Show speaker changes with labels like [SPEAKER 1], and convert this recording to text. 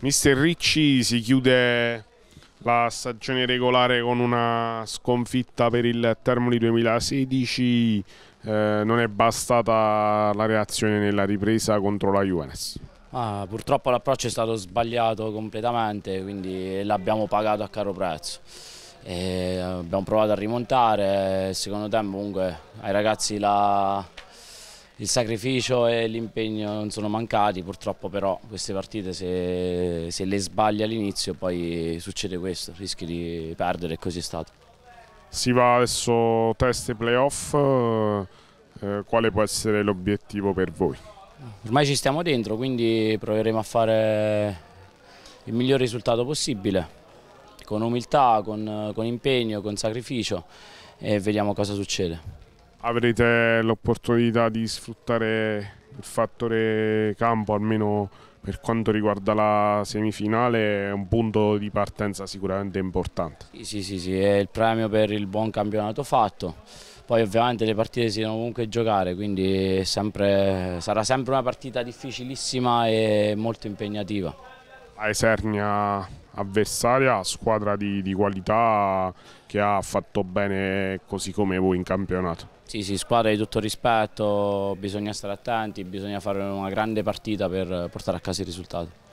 [SPEAKER 1] Mister Ricci si chiude la stagione regolare con una sconfitta per il Termoli 2016, eh, non è bastata la reazione nella ripresa contro la Juvenes.
[SPEAKER 2] Ah, purtroppo l'approccio è stato sbagliato completamente, quindi l'abbiamo pagato a caro prezzo. E abbiamo provato a rimontare, secondo tempo comunque ai ragazzi la, il sacrificio e l'impegno non sono mancati, purtroppo però queste partite se, se le sbagli all'inizio poi succede questo, rischi di perdere e così è stato.
[SPEAKER 1] Si va adesso test e playoff, eh, quale può essere l'obiettivo per voi?
[SPEAKER 2] Ormai ci stiamo dentro, quindi proveremo a fare il miglior risultato possibile, con umiltà, con, con impegno, con sacrificio e vediamo cosa succede
[SPEAKER 1] avrete l'opportunità di sfruttare il fattore campo almeno per quanto riguarda la semifinale è un punto di partenza sicuramente importante.
[SPEAKER 2] Sì, sì, sì, è il premio per il buon campionato fatto. Poi ovviamente le partite si devono comunque giocare, quindi sempre, sarà sempre una partita difficilissima e molto impegnativa.
[SPEAKER 1] A Esernia avversaria, squadra di, di qualità che ha fatto bene così come voi in campionato.
[SPEAKER 2] Sì, sì, squadra di tutto rispetto, bisogna stare attenti, bisogna fare una grande partita per portare a casa il risultato.